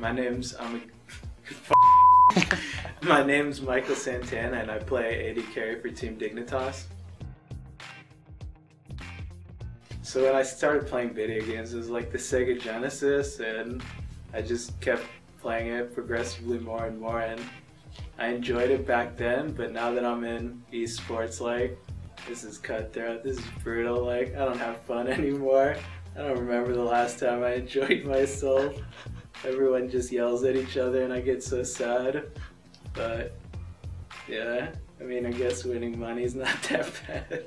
My name's I'm a My name's Michael Santana and I play AD carry for Team Dignitas. So when I started playing video games, it was like the Sega Genesis and I just kept playing it progressively more and more and I enjoyed it back then, but now that I'm in esports, like, this is cutthroat, this is brutal, like, I don't have fun anymore. I don't remember the last time I enjoyed myself. Everyone just yells at each other and I get so sad. But, yeah, I mean, I guess winning money is not that bad.